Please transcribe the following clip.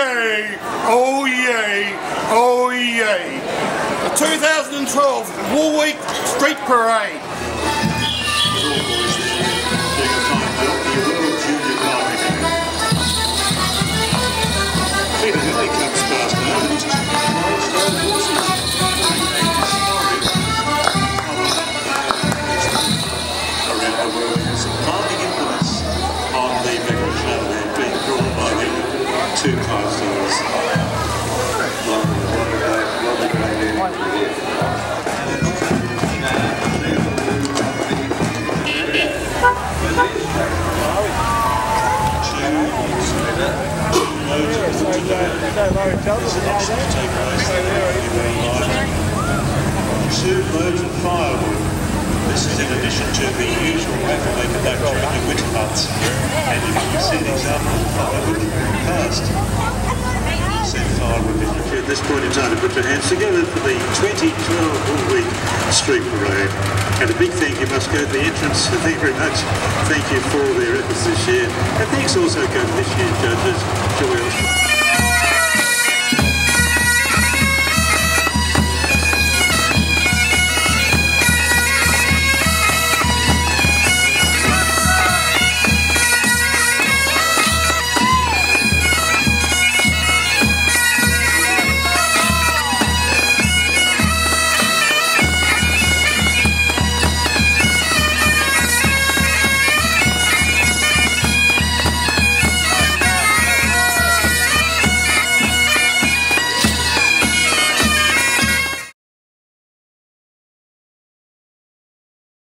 yay, oh yay, oh yay. The 2012 Woolweek Street Parade. Two loads of firewood. This is in addition to the usual you see an example of firewood at this point in time to put your hands together for the 2012 All Street Parade. And a big thank you must go to the entrance. Thank you very much. Thank you for their efforts this year. And thanks also go to this year's judges.